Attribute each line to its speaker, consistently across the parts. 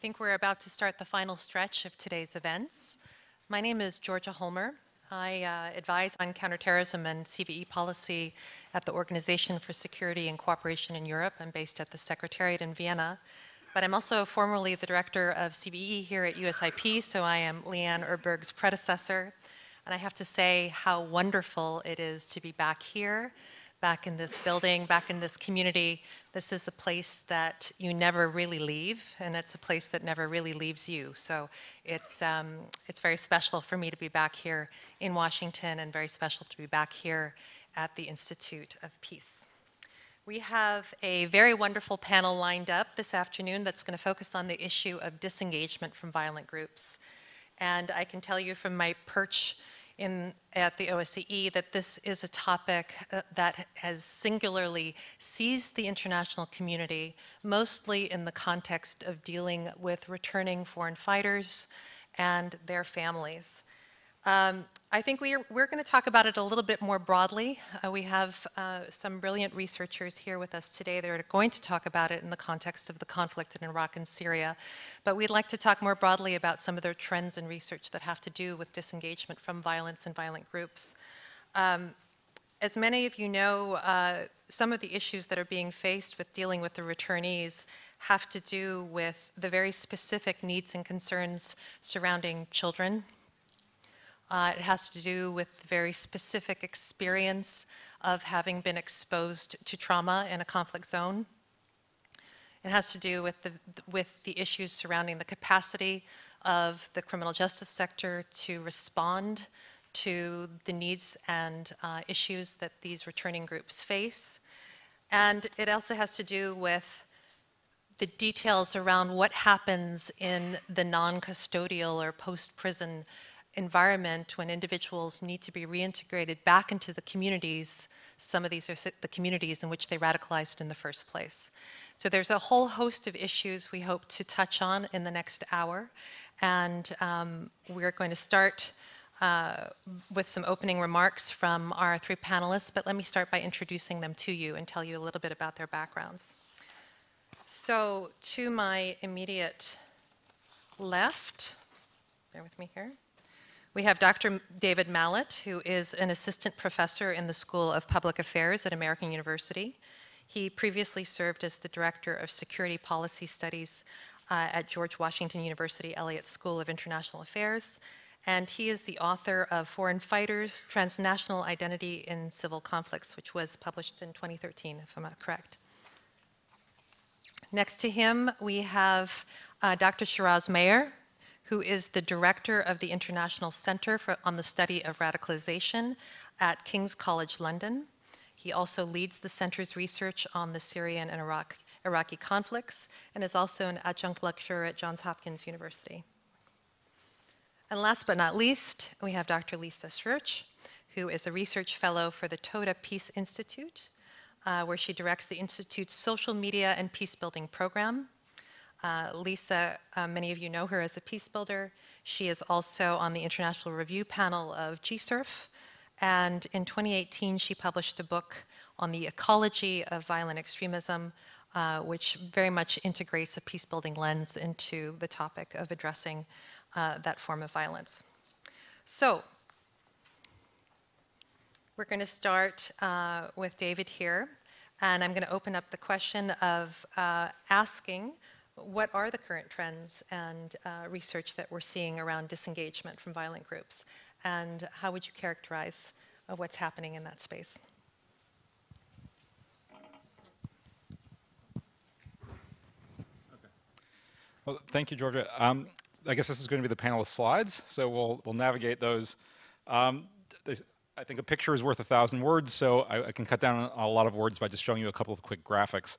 Speaker 1: think we're about to start the final stretch of today's events. My name is Georgia Holmer. I uh, advise on counterterrorism and CVE policy at the Organization for Security and Cooperation in Europe. I'm based at the Secretariat in Vienna. But I'm also formerly the director of CVE here at USIP, so I am Leanne Erdberg's predecessor. And I have to say how wonderful it is to be back here back in this building, back in this community. This is a place that you never really leave, and it's a place that never really leaves you. So it's, um, it's very special for me to be back here in Washington and very special to be back here at the Institute of Peace. We have a very wonderful panel lined up this afternoon that's going to focus on the issue of disengagement from violent groups. And I can tell you from my perch in, at the OSCE that this is a topic uh, that has singularly seized the international community, mostly in the context of dealing with returning foreign fighters and their families. Um, I think we are, we're going to talk about it a little bit more broadly. Uh, we have uh, some brilliant researchers here with us today that are going to talk about it in the context of the conflict in Iraq and Syria. But we'd like to talk more broadly about some of the trends in research that have to do with disengagement from violence and violent groups. Um, as many of you know, uh, some of the issues that are being faced with dealing with the returnees have to do with the very specific needs and concerns surrounding children, uh, it has to do with the very specific experience of having been exposed to trauma in a conflict zone. It has to do with the, with the issues surrounding the capacity of the criminal justice sector to respond to the needs and uh, issues that these returning groups face. And it also has to do with the details around what happens in the non-custodial or post-prison environment when individuals need to be reintegrated back into the communities, some of these are the communities in which they radicalized in the first place. So there's a whole host of issues we hope to touch on in the next hour. And um, we're going to start uh, with some opening remarks from our three panelists, but let me start by introducing them to you and tell you a little bit about their backgrounds. So to my immediate left, bear with me here. We have Dr. David Malet, who is an assistant professor in the School of Public Affairs at American University. He previously served as the director of security policy studies uh, at George Washington University Elliott School of International Affairs, and he is the author of Foreign Fighters, Transnational Identity in Civil Conflicts, which was published in 2013, if I'm not correct. Next to him, we have uh, Dr. Shiraz Maher, who is the director of the International Center for, on the Study of Radicalization at King's College London. He also leads the center's research on the Syrian and Iraq, Iraqi conflicts and is also an adjunct lecturer at Johns Hopkins University. And last but not least, we have Dr. Lisa Schirch, who is a research fellow for the Toda Peace Institute, uh, where she directs the Institute's social media and peacebuilding program. Uh, Lisa, uh, many of you know her as a peace builder. She is also on the international review panel of GCERF. And in 2018, she published a book on the ecology of violent extremism, uh, which very much integrates a peace building lens into the topic of addressing uh, that form of violence. So, we're going to start uh, with David here, and I'm going to open up the question of asking what are the current trends and uh, research that we're seeing around disengagement from violent groups? And how would you characterize uh, what's happening in that space?
Speaker 2: Well, thank you, Georgia. Um, I guess this is going to be the panel of slides, so we'll, we'll navigate those. Um, I think a picture is worth a thousand words, so I, I, can cut down on a lot of words by just showing you a couple of quick graphics.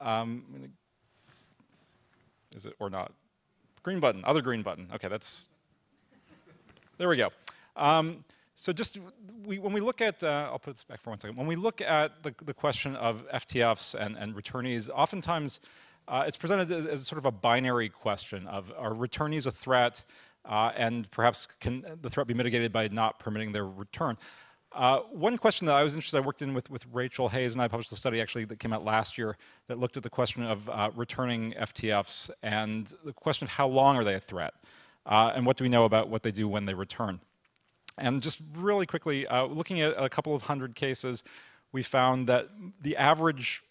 Speaker 2: Um, is it or not? Green button, other green button. Okay, that's, there we go. Um, so just, we, when we look at, uh, I'll put this back for one second. When we look at the, the question of FTFs and, and returnees, oftentimes uh, it's presented as, sort of a binary question of are returnees a threat uh, and perhaps can the threat be mitigated by not permitting their return? Uh, one question that I was interested, I worked in with, with Rachel Hayes and I published a study actually that came out last year that looked at the question of uh, returning FTFs and the question of how long are they a threat uh, and what do we know about what they do when they return. And just really quickly, uh, looking at a couple of hundred cases, we found that the average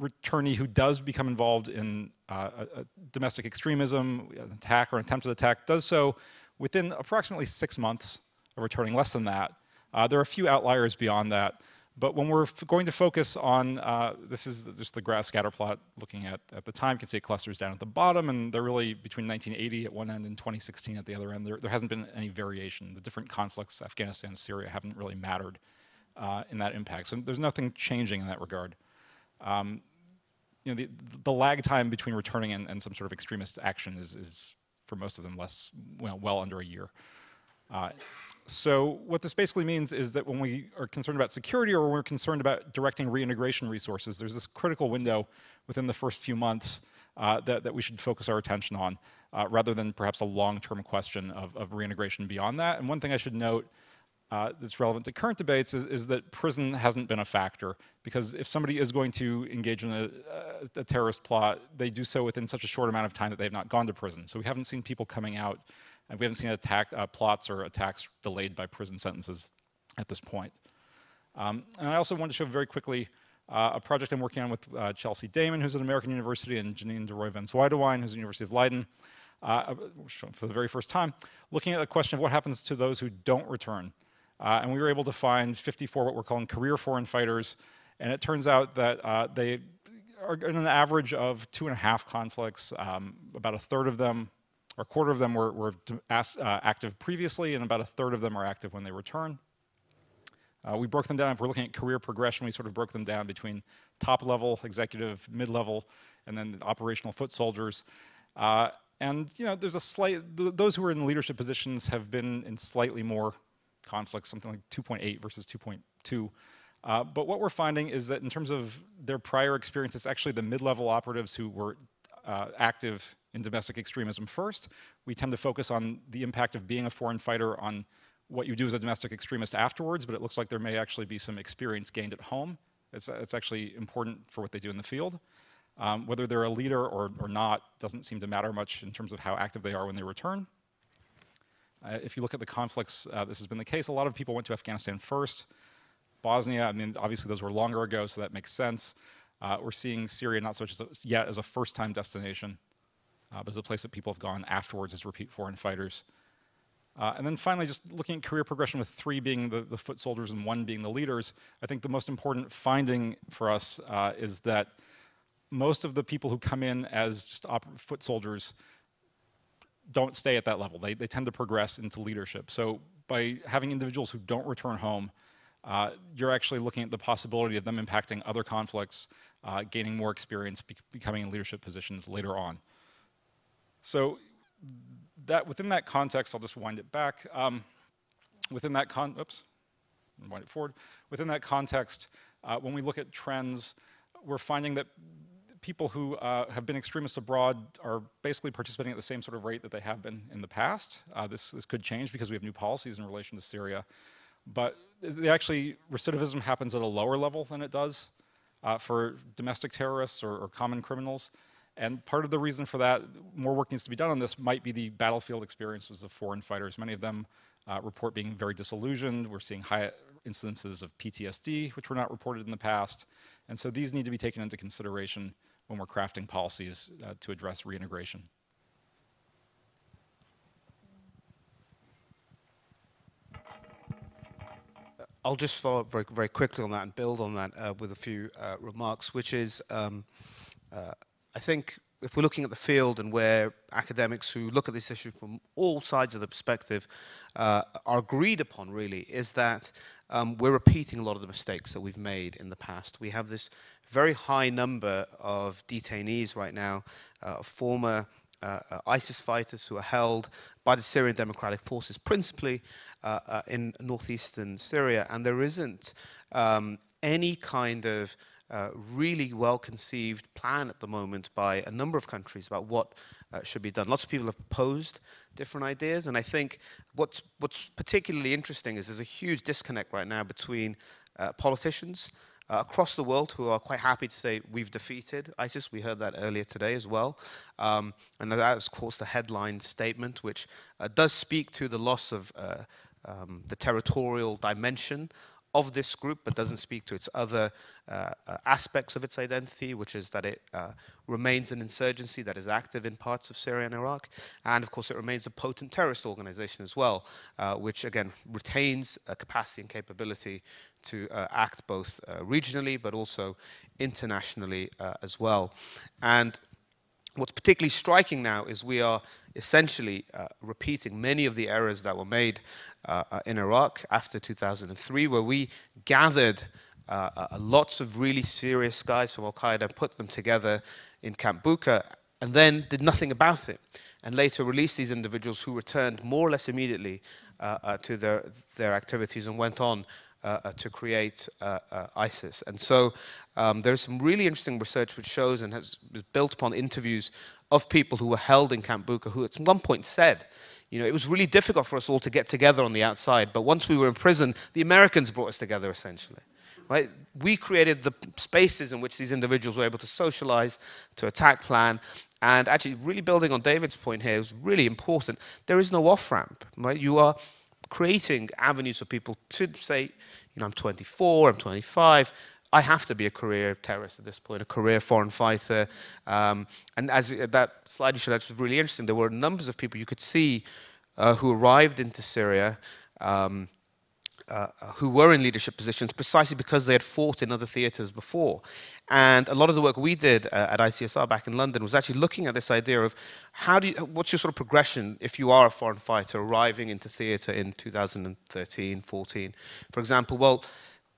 Speaker 2: returnee who does become involved in uh, a, a domestic extremism, an attack or an attempted attack, does so within approximately six months of returning, less than that. Uh, there are a few outliers beyond that, but when we're going to focus on, uh, this is just the grass scatter plot looking at, at the time, you can see clusters down at the bottom, and they're really between 1980 at one end and 2016 at the other end. There, there hasn't been any variation. The different conflicts, Afghanistan Syria, haven't really mattered uh, in that impact. So there's nothing changing in that regard. Um, you know, the, the, lag time between returning and, and, some sort of extremist action is, is, for most of them, less, well, well under a year. Uh, so what this basically means is that when we are concerned about security or when we're concerned about directing reintegration resources, there's this critical window within the first few months uh, that, that we should focus our attention on, uh, rather than perhaps a long-term question of, of reintegration beyond that. And one thing I should note uh, that's relevant to current debates is, is, that prison hasn't been a factor because if somebody is going to engage in a, a, terrorist plot, they do so within such a short amount of time that they've not gone to prison. So we haven't seen people coming out and we haven't seen attack, uh, plots or attacks delayed by prison sentences at this point. Um, and I also wanted to show very quickly uh, a project I'm working on with uh, Chelsea Daymon, who's at American University, and Jeanine de Roy van Zuijdewijn, who's at the University of Leiden, uh, for the very first time, looking at the question of what happens to those who don't return. Uh, and we were able to find 54 what we're calling career foreign fighters, and it turns out that uh, they are in an average of two and a half conflicts. Um, about a third of them a quarter of them were, were uh, active previously, and about a third of them are active when they return. Uh, we broke them down, if we're looking at career progression, we sort of broke them down between top level, executive, mid level, and then operational foot soldiers. Uh, and you know, there's a slight, th those who are in leadership positions have been in slightly more conflicts, something like 2.8 versus 2.2. Uh, but what we're finding is that in terms of their prior experience, it's actually the mid-level operatives who were uh, active in domestic extremism first. We tend to focus on the impact of being a foreign fighter on what you do as a domestic extremist afterwards, but it looks like there may actually be some experience gained at home. It's, it's actually important for what they do in the field. Um, whether they're a leader or, or not doesn't seem to matter much in terms of how active they are when they return. Uh, if you look at the conflicts, uh, this has been the case. A lot of people went to Afghanistan first. Bosnia, I mean, obviously those were longer ago, so that makes sense. Uh, we're seeing Syria not so much as a, yet as a first-time destination uh, but it's a place that people have gone afterwards as repeat foreign fighters. Uh, and then finally, just looking at career progression with three being the, the, foot soldiers and one being the leaders, I think the most important finding for us uh, is that most of the people who come in as just foot soldiers don't stay at that level. They, they tend to progress into leadership. So by having individuals who don't return home, uh, you're actually looking at the possibility of them impacting other conflicts, uh, gaining more experience, be becoming in leadership positions later on. So that within that context, I'll just wind it back. Um, within that con, oops, wind it forward. Within that context, uh, when we look at trends, we're finding that people who uh, have been extremists abroad are basically participating at the same sort of rate that they have been in the past. Uh, this, this could change because we have new policies in relation to Syria. But actually, recidivism happens at a lower level than it does uh, for domestic terrorists or, or common criminals. And part of the reason for that, more work needs to be done on this, might be the battlefield experiences of foreign fighters. Many of them uh, report being very disillusioned. We're seeing high incidences of PTSD, which were not reported in the past. And so these need to be taken into consideration when we're crafting policies uh, to address reintegration.
Speaker 3: I'll just follow up very, very quickly on that and build on that uh, with a few uh, remarks, which is um, uh, I think if we're looking at the field and where academics who look at this issue from all sides of the perspective uh, are agreed upon really is that um, we're repeating a lot of the mistakes that we've made in the past. We have this very high number of detainees right now, uh, former uh, ISIS fighters who are held by the Syrian Democratic Forces, principally uh, uh, in northeastern Syria, and there isn't um, any kind of really well conceived plan at the moment by a number of countries about what uh, should be done. Lots of people have proposed different ideas, and I think what's, what's particularly interesting is there's a huge disconnect right now between uh, politicians uh, across the world who are quite happy to say we've defeated ISIS. We heard that earlier today as well. Um, and that is, of course, the headline statement, which uh, does speak to the loss of uh, um, the territorial dimension of this group, but doesn't speak to its other uh, uh, aspects of its identity, which is that it uh, remains an insurgency that is active in parts of Syria and Iraq. And of course, it remains a potent terrorist organization as well, uh, which again retains a capacity and capability to uh, act both uh, regionally but also internationally as well. And what's particularly striking now is we are essentially uh, repeating many of the errors that were made uh, uh in Iraq after 2003, where we gathered uh, uh, lots of really serious guys from Al Qaeda, and put them together in Camp Bucca, and then did nothing about it. And later released these individuals who returned more or less immediately to their, their activities and went on to create uh, ISIS. And so um, there's some really interesting research which shows and has built upon interviews of people who were held in Camp Bucca who at one point said, you know, it was really difficult for us all to get together on the outside, but once we were in prison, the Americans brought us together essentially. Right? We created the spaces in which these individuals were able to socialize, to attack plan, and actually really building on David's point here is really important. There is no off-ramp, right? You are creating avenues for people to say, you know, I'm 24, I'm 25, I have to be a career terrorist at this point, a career foreign fighter. Um, and as that slide you showed, that was really interesting. There were numbers of people you could see uh, who arrived into Syria um, uh, who were in leadership positions precisely because they had fought in other theaters before. And a lot of the work we did uh, at ICSR back in London was actually looking at this idea of how do you, what's your sort of progression if you are a foreign fighter arriving into theatre in 2013, 14, for example. Well,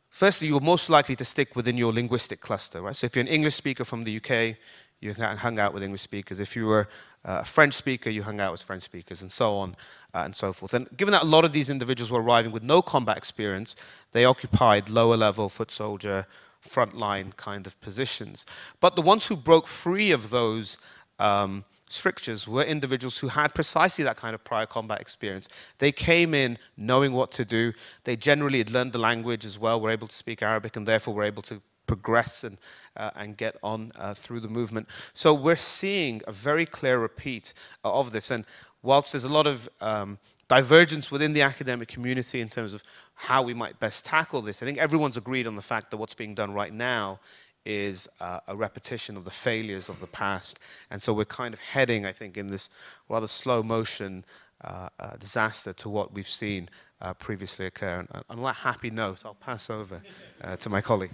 Speaker 3: firstly, you're most likely to stick within your linguistic cluster, right? So if you're an English speaker from the UK, you hung out with English speakers. If you were uh, a French speaker, you hung out with French speakers, and so on uh, and so forth. And given that a lot of these individuals were arriving with no combat experience, they occupied lower level foot soldier, frontline kind of positions. But the ones who broke free of those um, strictures were individuals who had precisely that kind of prior combat experience. They came in knowing what to do. They generally had learned the language as well, were able to speak Arabic, and therefore were able to progress and, uh, and get on uh, through the movement. So we're seeing a very clear repeat of this. And whilst there's a lot of um, divergence within the academic community in terms of how we might best tackle this. I think everyone's agreed on the fact that what's being done right now is uh, a repetition of the failures of the past. And so we're kind of heading, I think, in this rather slow motion uh, uh, disaster to what we've seen uh, previously occur. And on that happy note, I'll pass over uh, to my colleague.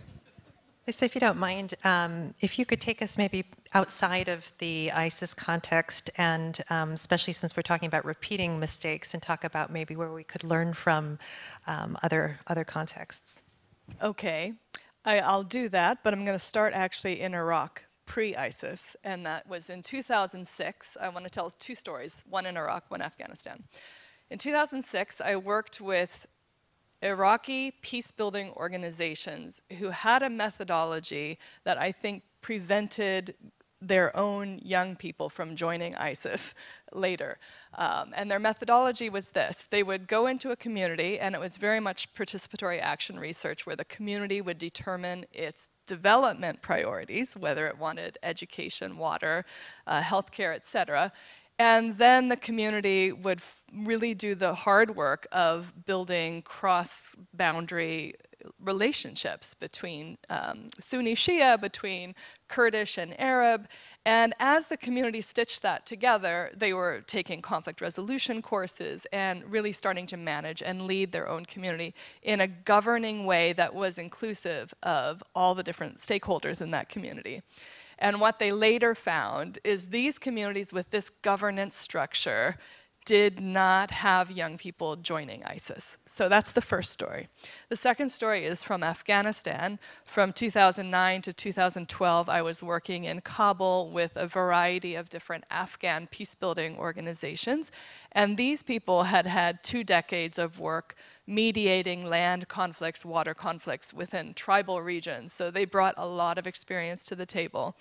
Speaker 1: Lisa, if you don't mind, um, if you could take us maybe outside of the ISIS context, and um, especially since we're talking about repeating mistakes, and talk about maybe where we could learn from um, other other contexts.
Speaker 4: Okay, I, I'll do that, but I'm going to start actually in Iraq pre-ISIS, and that was in 2006. I want to tell two stories: one in Iraq, one in Afghanistan. In 2006, I worked with Iraqi peace-building organizations who had a methodology that I think prevented their own young people from joining ISIS later. Um, and their methodology was this. They would go into a community, and it was very much participatory action research where the community would determine its development priorities, whether it wanted education, water, uh, healthcare, et cetera, and then the community would really do the hard work of building cross-boundary relationships between um, Sunni Shia, between Kurdish and Arab. And as the community stitched that together, they were taking conflict resolution courses and really starting to manage and lead their own community in a governing way that was inclusive of all the different stakeholders in that community. And what they later found is these communities with this governance structure did not have young people joining ISIS. So that's the first story. The second story is from Afghanistan. From 2009 to 2012, I was working in Kabul with a variety of different Afghan peacebuilding organizations. And these people had had two decades of work mediating land conflicts, water conflicts within tribal regions. So they brought a lot of experience to the table.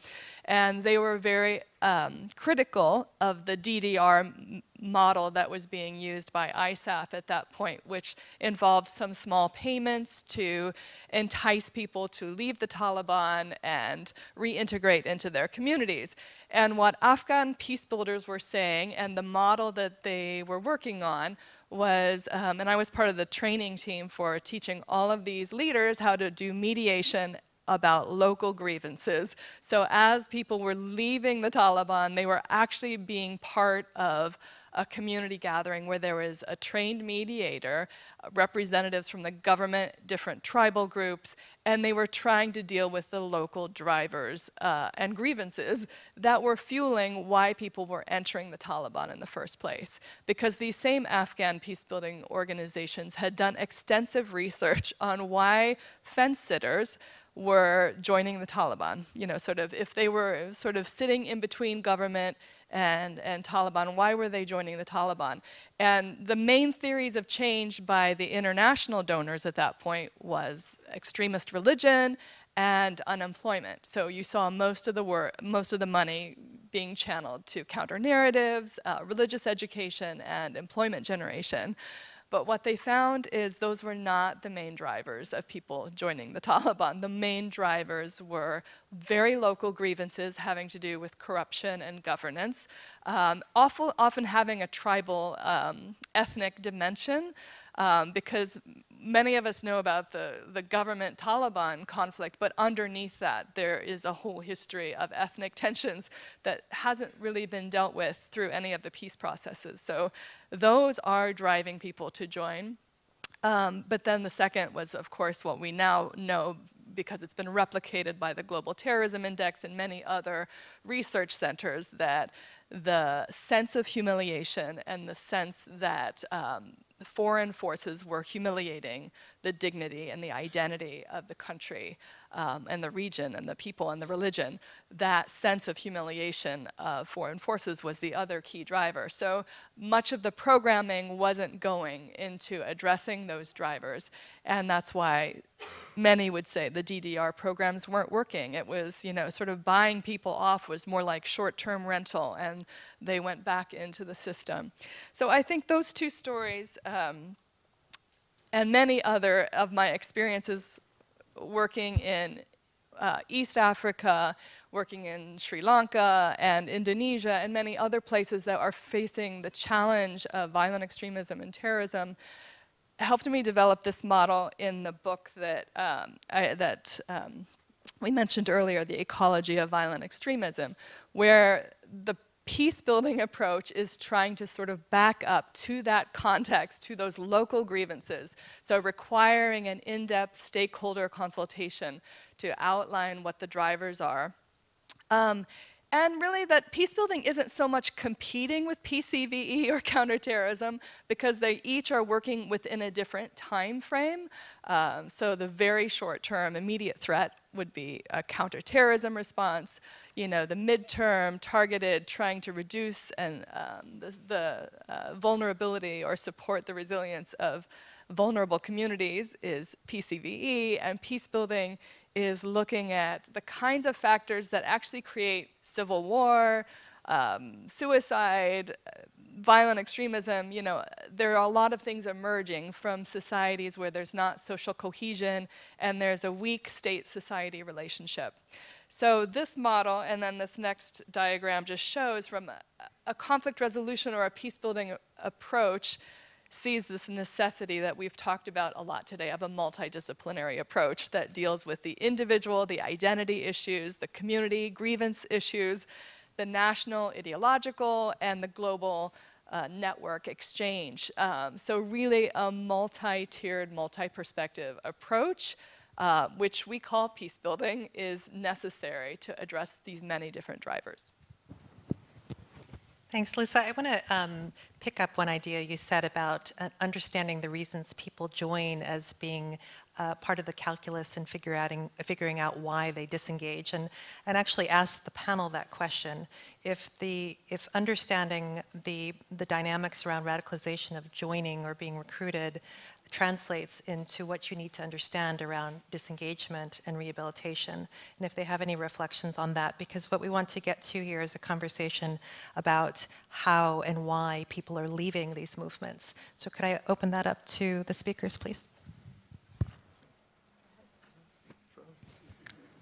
Speaker 4: And they were very um, critical of the DDR model that was being used by ISAF at that point, which involved some small payments to entice people to leave the Taliban and reintegrate into their communities. And what Afghan peace builders were saying, and the model that they were working on, was, um, and I was part of the training team for teaching all of these leaders how to do mediation about local grievances. So as people were leaving the Taliban, they were actually being part of a community gathering where there was a trained mediator, representatives from the government, different tribal groups, and they were trying to deal with the local drivers uh, and grievances that were fueling why people were entering the Taliban in the first place. Because these same Afghan peacebuilding organizations had done extensive research on why fence sitters were joining the Taliban. You know, sort of if they were sort of sitting in between government and, and Taliban, why were they joining the Taliban? And the main theories of change by the international donors at that point was extremist religion and unemployment. So you saw most of the most of the money being channeled to counter narratives, uh, religious education, and employment generation. But what they found is those were not the main drivers of people joining the Taliban. The main drivers were very local grievances having to do with corruption and governance, um, awful, often having a tribal um, ethnic dimension. Um, because many of us know about the, the government Taliban conflict, but underneath that, there is a whole history of ethnic tensions that hasn't really been dealt with through any of the peace processes. So, those are driving people to join. Um, but then the second was, of course, what we now know because it's been replicated by the Global Terrorism Index and many other research centers that the sense of humiliation and the sense that um, foreign forces were humiliating the dignity and the identity of the country um, and the region and the people and the religion. That sense of humiliation of foreign forces was the other key driver. So much of the programming wasn't going into addressing those drivers, and that's why many would say the DDR programs weren't working. It was, you know, sort of buying people off was more like short-term rental, and they went back into the system. So I think those two stories um, and many other of my experiences working in uh, East Africa, working in Sri Lanka and Indonesia and many other places that are facing the challenge of violent extremism and terrorism helped me develop this model in the book that, um, I, that um, we mentioned earlier, The Ecology of Violent Extremism, where the peace building approach is trying to sort of back up to that context, to those local grievances. So, requiring an in depth stakeholder consultation to outline what the drivers are. Um, and really, that peace building isn't so much competing with PCVE or counterterrorism because they each are working within a different time frame. Um, so, the very short term immediate threat would be a counterterrorism response. You know, the midterm targeted trying to reduce and um, the, the uh, vulnerability or support the resilience of vulnerable communities is PCVE, and peace building is looking at the kinds of factors that actually create civil war, um, suicide, violent extremism, you know, there are a lot of things emerging from societies where there's not social cohesion and there's a weak state-society relationship. So this model, and then this next diagram just shows from a, a conflict resolution or a peace-building approach, sees this necessity that we've talked about a lot today of a multidisciplinary approach that deals with the individual, the identity issues, the community grievance issues, the national ideological, and the global uh, network exchange. Um, so really a multi-tiered, multi-perspective approach, uh, which we call peace building, is necessary to address these many different drivers.
Speaker 1: Thanks, Lisa. I want to um, pick up one idea you said about uh, understanding the reasons people join as being uh, part of the calculus in figuring out why they disengage, and, and actually ask the panel that question. If, the, if understanding the, the dynamics around radicalization of joining or being recruited translates into what you need to understand around disengagement and rehabilitation, and if they have any reflections on that, because what we want to get to here is a conversation about how and why people are leaving these movements. So could I open that up to the speakers, please?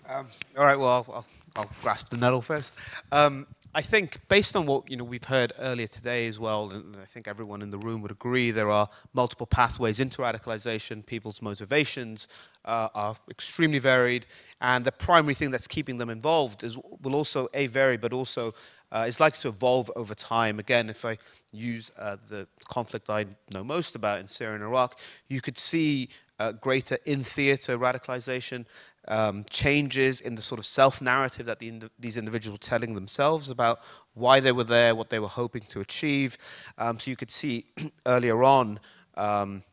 Speaker 3: Um, all right, well, I'll, I'll, grasp the nettle first. Um, I think based on what you know we've heard earlier today as well, and I think everyone in the room would agree, there are multiple pathways into radicalization. People's motivations uh, are extremely varied, and the primary thing that's keeping them involved is will also a vary, but also uh, is likely to evolve over time. Again, if I use uh, the conflict I know most about in Syria and Iraq, you could see uh, greater in theater radicalization um, changes in the sort of self-narrative that the ind these individuals were telling themselves about why they were there, what they were hoping to achieve. Um, so you could see earlier on um,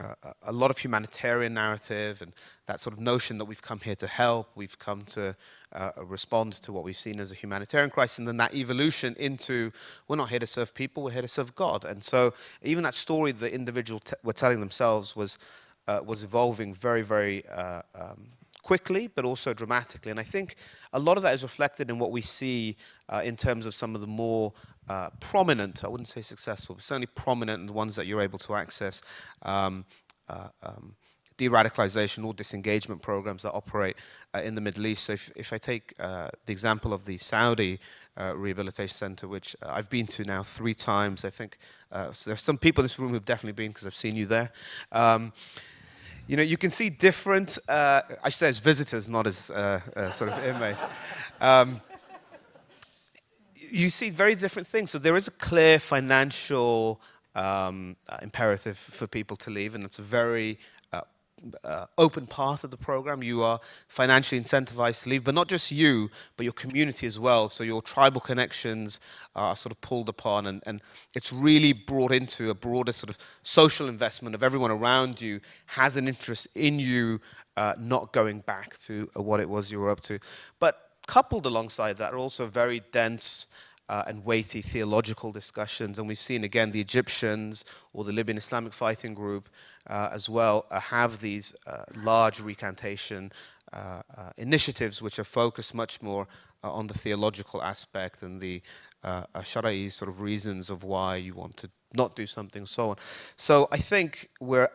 Speaker 3: uh, a lot of humanitarian narrative and that sort of notion that we've come here to help, we've come to uh, respond to what we've seen as a humanitarian crisis, and then that evolution into we're not here to serve people, we're here to serve God. And so even that story the individual were telling themselves was uh, was evolving very, very uh, um, quickly, but also dramatically. And I think a lot of that is reflected in what we see uh, in terms of some of the more uh, prominent, I wouldn't say successful, but certainly prominent and the ones that you're able to access. Um, uh, um, de-radicalization or disengagement programs that operate uh, in the Middle East. So if, if I take uh, the example of the Saudi uh, Rehabilitation Center, which uh, I've been to now three times, I think uh, so there's some people in this room who've definitely been because I've seen you there. Um, you know, you can see different, uh, I should say as visitors, not as uh, uh, sort of inmates. Um, you see very different things. So there is a clear financial um, uh, imperative for people to leave, and it's a very uh, open path of the program. You are financially incentivized to leave, but not just you, but your community as well. So your tribal connections are sort of pulled upon, and, and it's really brought into a broader sort of social investment of everyone around you has an interest in you uh, not going back to what it was you were up to. But coupled alongside that are also very dense uh, and weighty theological discussions. And we've seen again the Egyptians or the Libyan Islamic Fighting Group uh, as well uh, have these uh, large recantation uh, uh, initiatives which are focused much more on the theological aspect and the uh, Shara'i sort of reasons of why you want to not do something, so on. So I think we're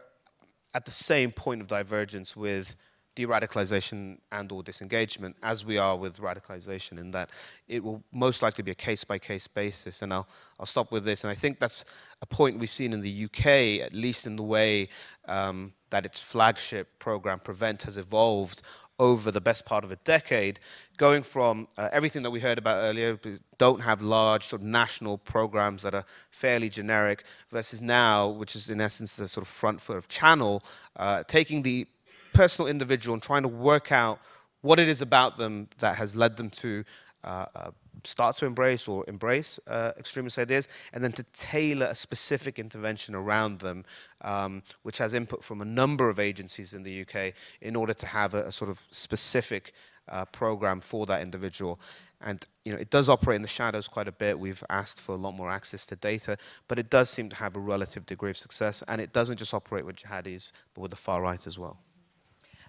Speaker 3: at the same point of divergence with de-radicalization and or disengagement as we are with radicalization in that it will most likely be a case-by-case -case basis. And I'll, I'll stop with this. And I think that's a point we've seen in the UK at least in the way um, that its flagship program Prevent has evolved over the best part of a decade, going from uh, everything that we heard about earlier, don't have large sort of national programs that are fairly generic, versus now, which is in essence the sort of front foot of channel, uh, taking the personal individual and trying to work out what it is about them that has led them to uh, uh, start to embrace or embrace uh, extremist ideas, and then to tailor a specific intervention around them, um, which has input from a number of agencies in the UK in order to have a, a sort of specific uh, program for that individual. And you know, it does operate in the shadows quite a bit. We've asked for a lot more access to data, but it does seem to have a relative degree of success, and it doesn't just operate with jihadis, but with the far right as well.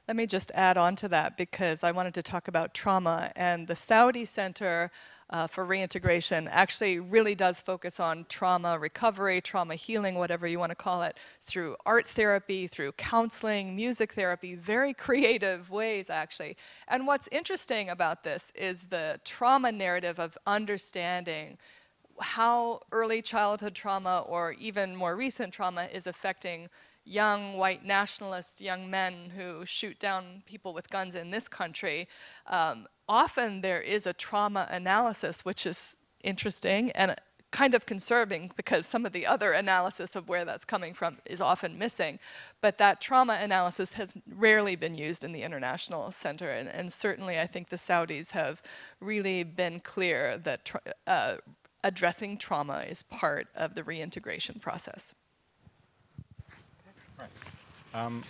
Speaker 4: Let me just add on to that because I wanted to talk about trauma and the Saudi Center uh, for Reintegration actually really does focus on trauma recovery, trauma healing, whatever you want to call it, through art therapy, through counseling, music therapy, very creative ways actually. And what's interesting about this is the trauma narrative of understanding how early childhood trauma or even more recent trauma is affecting young white nationalist young men who shoot down people with guns in this country, um, often there is a trauma analysis, which is interesting and kind of conserving because some of the other analysis of where that's coming from is often missing. But that trauma analysis has rarely been used in the International Center, and, and certainly I think the Saudis have really been clear that uh, addressing trauma is part of the reintegration process.
Speaker 2: Um,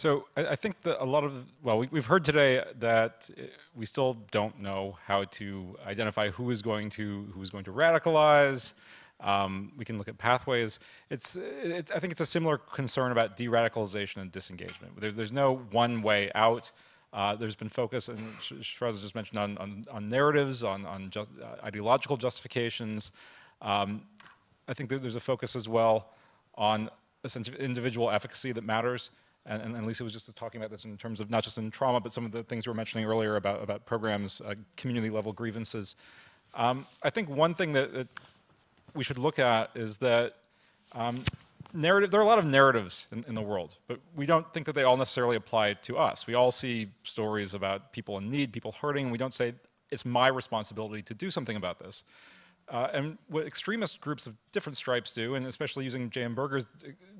Speaker 2: So I, I think that a lot of, well, we, have heard today that uh, we still don't know how to identify who is going to, who is going to radicalize. Um, we can look at pathways. It's, I think it's a similar concern about de-radicalization and disengagement. There's, there's no one way out. Uh, there's been focus, and Shiraz just mentioned, on, on, on narratives, on, on just, uh, ideological justifications. Um, I think there's a focus as well on of individual efficacy that matters. And, and, Lisa was just talking about this in terms of not just in trauma, but some of the things you were mentioning earlier about, about programs, uh, community level grievances. Um, I think one thing that, that, we should look at is that um, narrative, there are a lot of narratives in, in, the world, but we don't think that they all necessarily apply to us. We all see stories about people in need, people hurting, and we don't say, it's my responsibility to do something about this. Uh, and what extremist groups of different stripes do, and especially using J.M. Berger's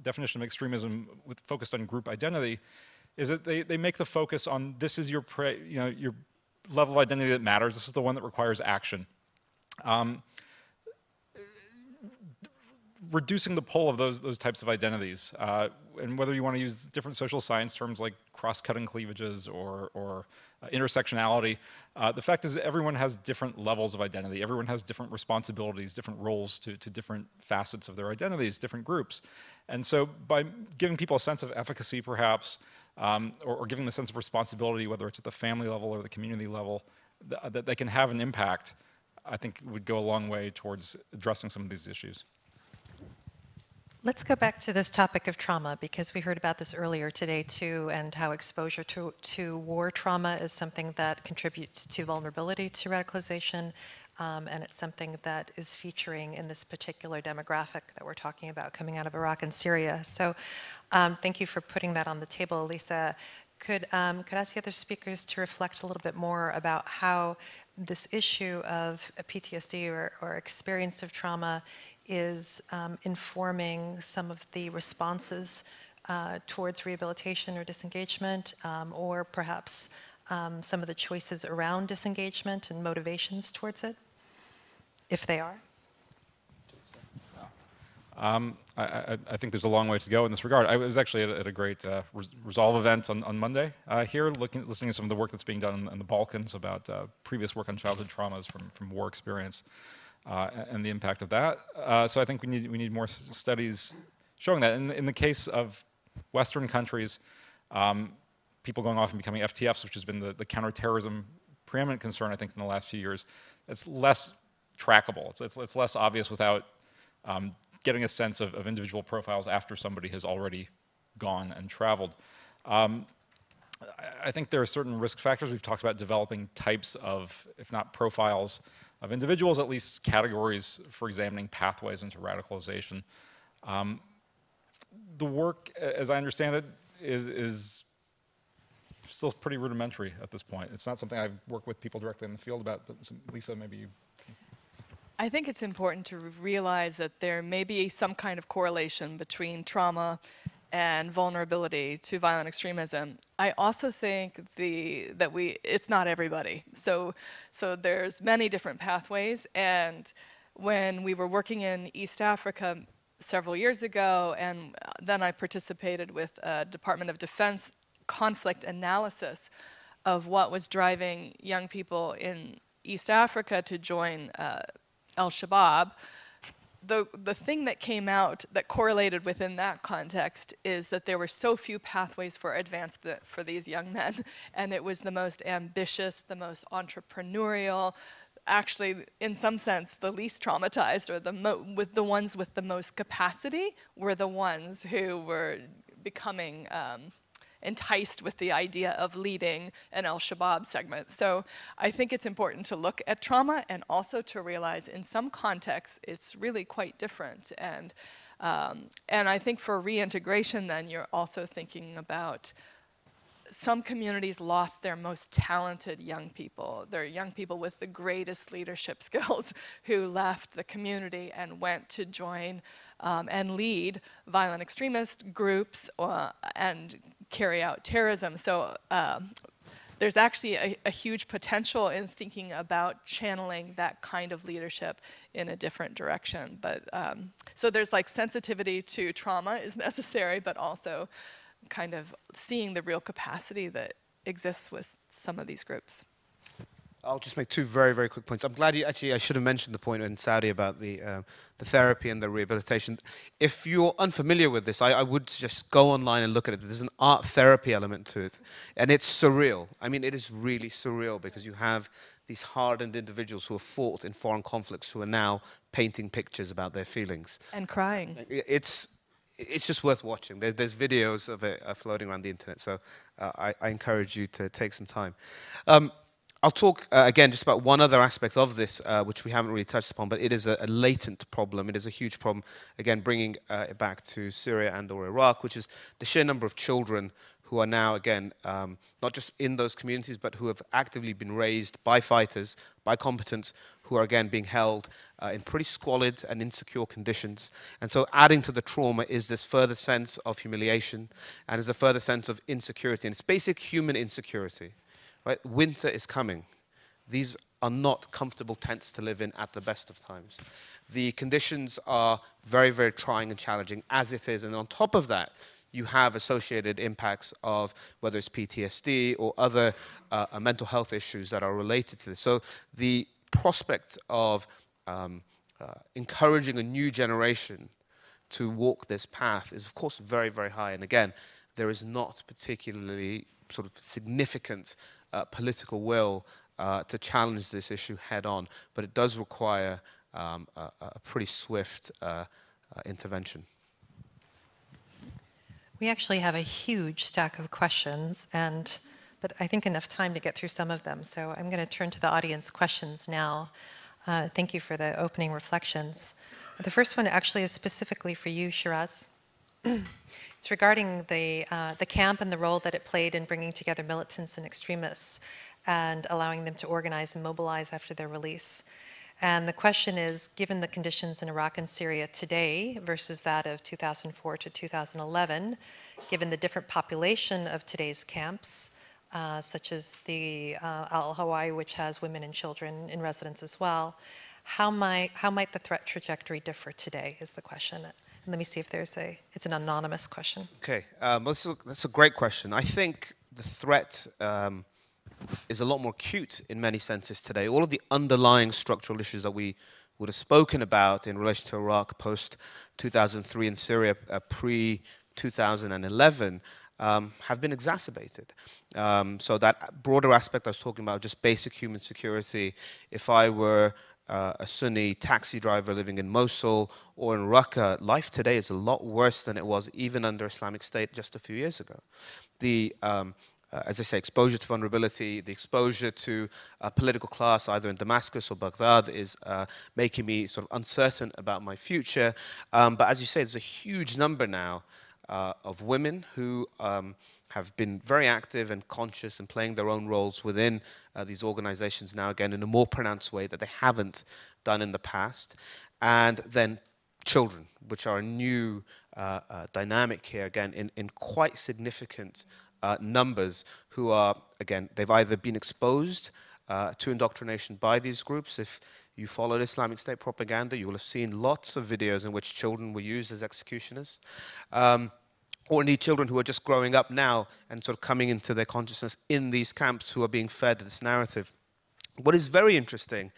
Speaker 2: definition of extremism with focused on group identity, is that they, they make the focus on this is your, you know, your level of identity that matters, this is the one that requires action. Um, reducing the pull of those, those types of identities, uh, and whether you want to use different social science terms like cross-cutting cleavages or, or uh, intersectionality, uh, the fact is everyone has different levels of identity. Everyone has different responsibilities, different roles to, to different facets of their identities, different groups. And so by giving people a sense of efficacy, perhaps, um, or, or, giving them a sense of responsibility, whether it's at the family level or the community level, th that they can have an impact, I think would go a long way towards addressing some of these issues.
Speaker 1: Let's go back to this topic of trauma because we heard about this earlier today too and how exposure to, to war trauma is something that contributes to vulnerability to radicalization um, and it's something that is featuring in this particular demographic that we're talking about coming out of Iraq and Syria. So um, thank you for putting that on the table, Lisa. Could, um, could I ask the other speakers to reflect a little bit more about how this issue of PTSD or, or experience of trauma is um, informing some of the responses uh, towards rehabilitation or disengagement, um, or perhaps um, some of the choices around disengagement and motivations towards it, if they are?
Speaker 2: Um, I, I, think there's a long way to go in this regard. I was actually at, at a great uh, Resolve event on, on Monday uh, here, looking, listening to some of the work that's being done in, in the Balkans about uh, previous work on childhood traumas from, from war experience and the impact of that. Uh, so I think we need, we need more studies showing that. In, in the case of Western countries, um, people going off and becoming FTFs, which has been the, the counterterrorism preeminent concern, I think, in the last few years, it's less trackable. It's, it's, it's less obvious without um, getting a sense of, of, individual profiles after somebody has already gone and traveled. Um, I think there are certain risk factors. We've talked about developing types of, if not profiles, of individuals, at least categories for examining pathways into radicalization. Um, the work, as I understand it, is, is still pretty rudimentary at this point. It's not something I've worked with people directly in the field about, but Lisa, maybe you.
Speaker 4: I think it's important to realize that there may be some kind of correlation between trauma and vulnerability to violent extremism. I also think the that we it's not everybody. So so there's many different pathways and when we were working in East Africa several years ago and then I participated with a Department of Defense conflict analysis of what was driving young people in East Africa to join uh, Al-Shabaab the, the thing that came out that correlated within that context is that there were so few pathways for advancement for these young men. And it was the most ambitious, the most entrepreneurial, actually, in some sense, the least traumatized or the with the ones with the most capacity were the ones who were becoming um, enticed with the idea of leading an al-Shabaab segment. So I think it's important to look at trauma and also to realize in some contexts it's really quite different. And, um, and I think for reintegration then you're also thinking about some communities lost their most talented young people. They're young people with the greatest leadership skills who left the community and went to join um, and lead violent extremist groups uh, and carry out terrorism. So um, there's actually a, a, huge potential in thinking about channeling that kind of leadership in a different direction. But um, so there's like sensitivity to trauma is necessary, but also kind of seeing the real capacity that exists with some of these groups.
Speaker 3: I'll just make two very, very quick points. I'm glad you actually, I should have mentioned the point in Saudi about the, uh, the therapy and the rehabilitation. If you're unfamiliar with this, I, I, would just go online and look at it. There's an art therapy element to it, and it's surreal. I mean, it is really surreal because you have these hardened individuals who have fought in foreign conflicts who are now painting pictures about their feelings.
Speaker 4: And crying.
Speaker 3: It's, it's just worth watching. There's, there's videos of it uh, floating around the internet, so uh, I, I, encourage you to take some time. Um, I'll talk uh, again just about one other aspect of this, uh, which we haven't really touched upon, but it is a, a latent problem. It is a huge problem, again, bringing uh, it back to Syria and or Iraq, which is the sheer number of children who are now, again, um, not just in those communities, but who have actively been raised by fighters, by combatants, who are, again, being held uh, in pretty squalid and insecure conditions. And so adding to the trauma is this further sense of humiliation and is a further sense of insecurity. And it's basic human insecurity. Right? Winter is coming. These are not comfortable tents to live in at the best of times. The conditions are very, very trying and challenging as it is. And on top of that, you have associated impacts of whether it's PTSD or other uh, uh, mental health issues that are related to this. So the prospect of um, uh, encouraging a new generation to walk this path is, of course, very, very high. And again, there is not particularly sort of significant uh, political will uh, to challenge this issue head on, but it does require um, a, a, pretty swift uh, uh, intervention.
Speaker 1: We actually have a huge stack of questions, and but I think enough time to get through some of them. So I'm going to turn to the audience questions now. Uh, thank you for the opening reflections. The first one actually is specifically for you, Shiraz. It's regarding the, uh, the camp and the role that it played in bringing together militants and extremists and allowing them to organize and mobilize after their release. And the question is, given the conditions in Iraq and Syria today versus that of 2004 to 2011, given the different population of today's camps, uh, such as the uh, Al-Hawl, which has women and children in residence as well, how might, how might the threat trajectory differ today is the question. Let me see if there's a, it's an anonymous question.
Speaker 3: Okay, um, that's, a, that's, a, great question. I think the threat um, is a lot more acute in many senses today. All of the underlying structural issues that we would have spoken about in relation to Iraq post 2003 and Syria uh, pre 2011 um, have been exacerbated. Um, so that broader aspect I was talking about, just basic human security, if I were uh, a Sunni taxi driver living in Mosul or in Raqqa, life today is a lot worse than it was even under Islamic State just a few years ago. The, um, uh, as I say, exposure to vulnerability, the exposure to a political class either in Damascus or Baghdad is uh, making me sort of uncertain about my future. Um, but as you say, there's a huge number now uh, of women who um, have been very active and conscious and playing their own roles within uh, these organizations now, again, in a more pronounced way that they haven't done in the past. And then children, which are a new uh, uh, dynamic here, again, in, in quite significant uh, numbers, who are, again, they've either been exposed uh, to indoctrination by these groups. If you followed Islamic State propaganda, you will have seen lots of videos in which children were used as executioners. Um, or indeed children who are just growing up now and sort of coming into their consciousness in these camps who are being fed this narrative. What is very interesting,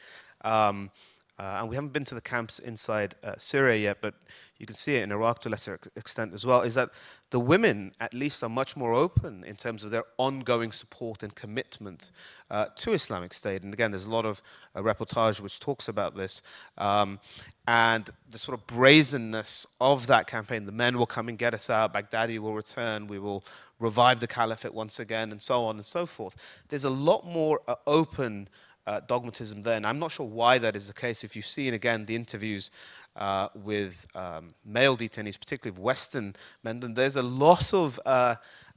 Speaker 3: um, uh, and we haven't been to the camps inside uh, Syria yet, but you can see it in Iraq to a lesser extent as well, is that the women at least are much more open in terms of their ongoing support and commitment uh, to Islamic State. And again, there's a lot of uh, reportage which talks about this. Um, and the sort of brazenness of that campaign, the men will come and get us out, Baghdadi will return, we will revive the caliphate once again, and so on and so forth. There's a lot more uh, open uh, dogmatism there. And I'm not sure why that is the case. If you've seen, again, the interviews uh, with um, male detainees, particularly of Western men, then there's a lot of uh,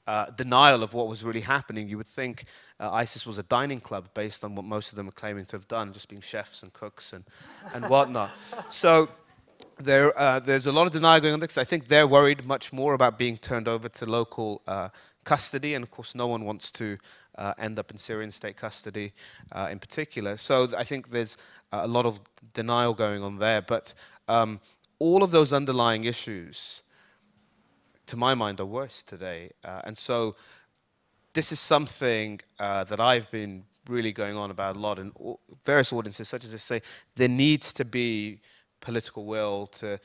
Speaker 3: uh denial of what was really happening. You would think uh, ISIS was a dining club based on what most of them are claiming to have done, just being chefs and cooks and, and whatnot. so there, uh, there's a lot of denial going on because I think they're worried much more about being turned over to local custody, and of course, no one wants to uh, end up in Syrian state custody uh, in particular. So I think there's a lot of denial going on there. But um, all of those underlying issues to my mind, are worse today. Uh, and so this is something uh, that I've been really going on about a lot in various audiences, such as I say, there needs to be political will to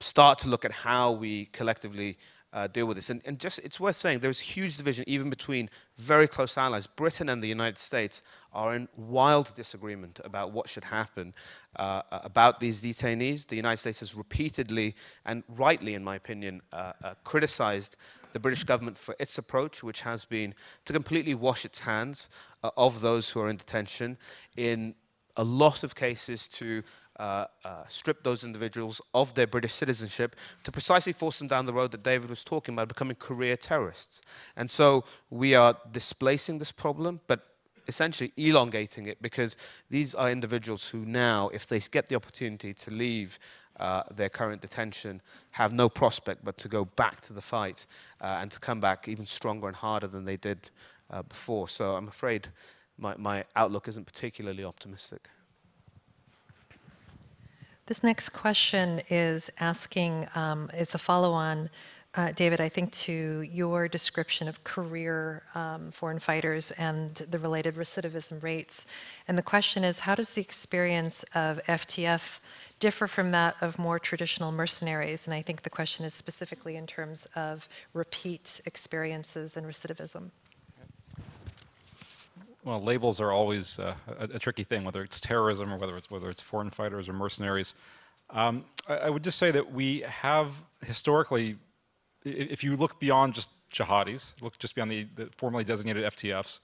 Speaker 3: start to look at how we collectively uh, deal with this. And, and, just, it's worth saying, there's huge division even between very close allies. Britain and the United States are in wild disagreement about what should happen uh, about these detainees. The United States has repeatedly, and rightly in my opinion, uh, uh criticized the British government for its approach, which has been to completely wash its hands uh, of those who are in detention, in a lot of cases to uh, uh, strip those individuals of their British citizenship to precisely force them down the road that David was talking about, becoming career terrorists. And so we are displacing this problem, but essentially elongating it because these are individuals who now, if they get the opportunity to leave uh, their current detention, have no prospect but to go back to the fight uh, and to come back even stronger and harder than they did uh, before. So I'm afraid my, my outlook isn't particularly optimistic.
Speaker 1: This next question is asking, um, is a follow-on, uh, David, I think to your description of career um, foreign fighters and the related recidivism rates. And the question is, how does the experience of FTF differ from that of more traditional mercenaries? And I think the question is specifically in terms of repeat experiences and recidivism.
Speaker 2: Well, labels are always uh, a, a, tricky thing, whether it's terrorism or whether it's whether it's foreign fighters or mercenaries. Um, I, I, would just say that we have historically, if you look beyond just jihadis, look just beyond the, the formally designated FTFs,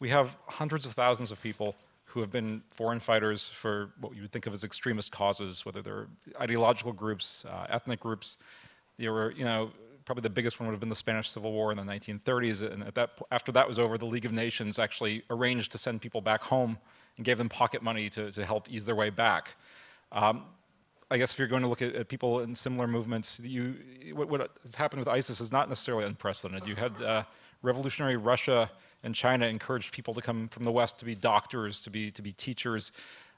Speaker 2: we have hundreds of thousands of people who have been foreign fighters for what you would think of as extremist causes, whether they're ideological groups, uh, ethnic groups. There were, you know, probably the biggest one would have been the Spanish Civil War in the 1930s. And that, after that was over, the League of Nations actually arranged to send people back home and gave them pocket money to, to help ease their way back. Um, I guess if you're going to look at, at people in similar movements, you, what, what, has happened with ISIS is not necessarily unprecedented. You had uh, revolutionary Russia and China encouraged people to come from the West to be doctors, to be, to be teachers,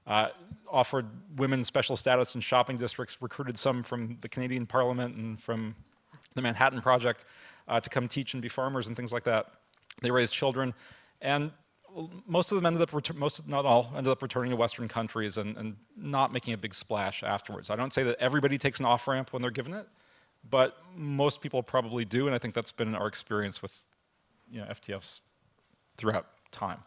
Speaker 2: uh, offered women special status in shopping districts, recruited some from the Canadian Parliament and from the Manhattan Project uh, to come teach and be farmers and things like that. They raised children, and most of them ended up, most, not all, ended up returning to Western countries and, and not making a big splash afterwards. I don't say that everybody takes an off-ramp when they're given it, but most people probably do, and I think that's been our experience with you know, FTFs throughout time.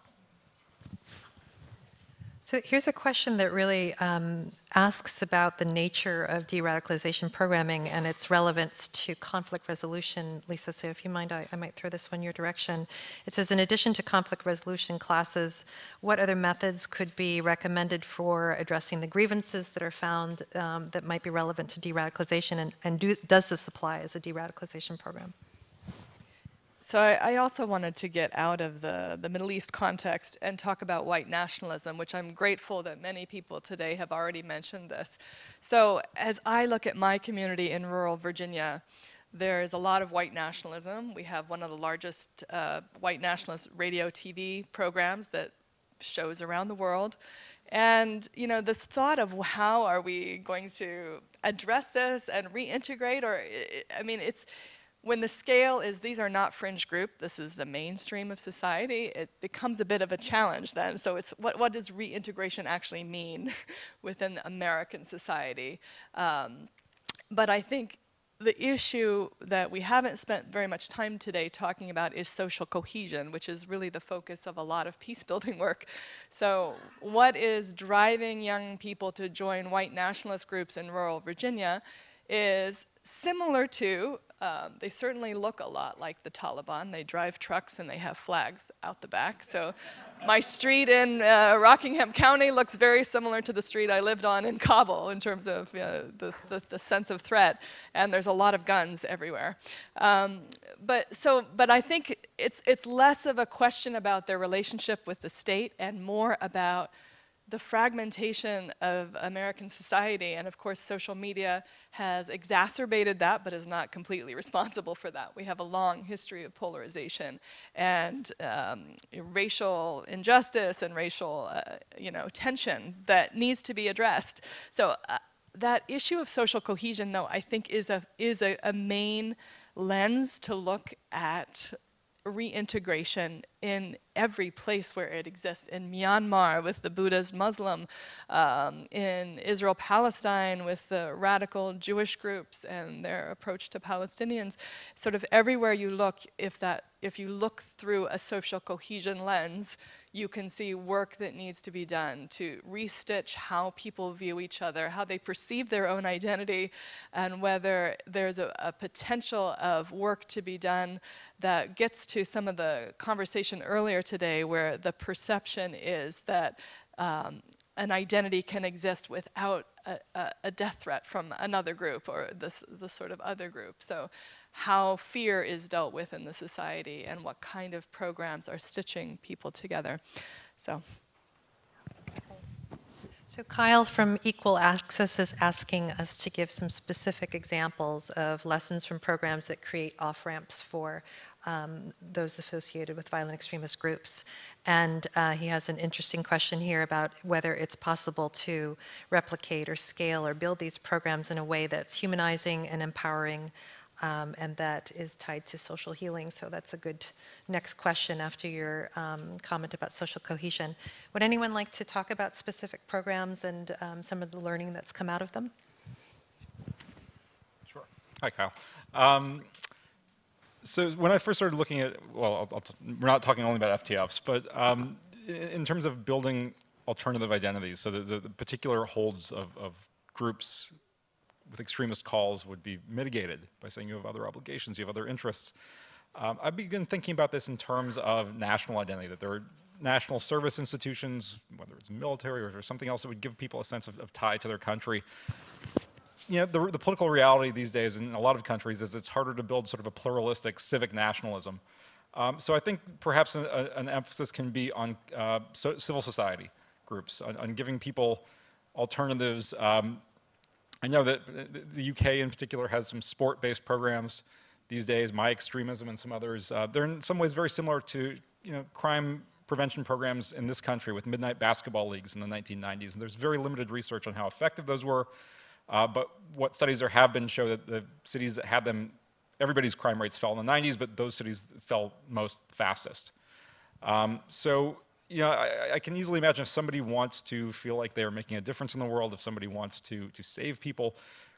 Speaker 1: So here's a question that really um, asks about the nature of de-radicalization programming and its relevance to conflict resolution. Lisa, so if you mind, I, I, might throw this one your direction. It says, in addition to conflict resolution classes, what other methods could be recommended for addressing the grievances that are found um, that might be relevant to de-radicalization, and, and do, does this apply as a de-radicalization program?
Speaker 4: So I, I, also wanted to get out of the, the Middle East context and talk about white nationalism, which I'm grateful that many people today have already mentioned this. So as I look at my community in rural Virginia, there is a lot of white nationalism. We have one of the largest uh, white nationalist radio TV programs that shows around the world. And you know, this thought of how are we going to address this and reintegrate, or I mean, it's when the scale is these are not fringe group, this is the mainstream of society, it becomes a bit of a challenge then. So it's what, what does reintegration actually mean within American society? Um, but I think the issue that we haven't spent very much time today talking about is social cohesion, which is really the focus of a lot of peace building work. So what is driving young people to join white nationalist groups in rural Virginia is similar to um, they certainly look a lot like the Taliban. They drive trucks and they have flags out the back. So my street in uh, Rockingham County looks very similar to the street I lived on in Kabul in terms of uh, the, the, the, sense of threat. And there's a lot of guns everywhere. Um, but, so, but I think it's, it's less of a question about their relationship with the state and more about the fragmentation of American society, and of course, social media has exacerbated that, but is not completely responsible for that. We have a long history of polarization and um, racial injustice and racial, uh, you know, tension that needs to be addressed. So uh, that issue of social cohesion, though, I think is a is a, a main lens to look at reintegration in every place where it exists in Myanmar with the Buddhist Muslim, um, in Israel Palestine with the radical Jewish groups and their approach to Palestinians. Sort of everywhere you look, if, that, if you look through a social cohesion lens, you can see work that needs to be done to restitch how people view each other, how they perceive their own identity, and whether there's a, a potential of work to be done that gets to some of the conversation earlier today where the perception is that um, an identity can exist without a, a, a, death threat from another group or this, the sort of other group. So how fear is dealt with in the society and what kind of programs are stitching people together. So.
Speaker 1: So Kyle from Equal Access is asking us to give some specific examples of lessons from programs that create off-ramps for um, those associated with violent extremist groups. And uh, he has an interesting question here about whether it's possible to replicate or scale or build these programs in a way that's humanizing and empowering um, and that is tied to social healing. So that's a good next question after your um, comment about social cohesion. Would anyone like to talk about specific programs and um, some of the learning that's come out of them?
Speaker 2: Sure. Hi, Kyle. Um, so when I first started looking at, well, I'll, I'll we're not talking only about FTFs, but um, in terms of building alternative identities, so the, the, the particular holds of, of groups with extremist calls would be mitigated by saying you have other obligations, you have other interests. Um, I began thinking about this in terms of national identity, that there are national service institutions, whether it's military or, or something else that would give people a sense of, of tie to their country. You know, the, the, political reality these days in a lot of countries is it's harder to build sort of a pluralistic civic nationalism. Um, so I think perhaps a, an emphasis can be on uh, so civil society groups, on, on, giving people alternatives um, I know that the UK in particular has some sport-based programs these days, My Extremism and some others. Uh, they're in some ways very similar to you know, crime prevention programs in this country with midnight basketball leagues in the 1990s. And there's very limited research on how effective those were. Uh, but what studies there have been show that the cities that had them, everybody's crime rates fell in the 90s, but those cities fell most fastest. Um, so you know, I, I, can easily imagine if somebody wants to feel like they're making a difference in the world, if somebody wants to, to save people,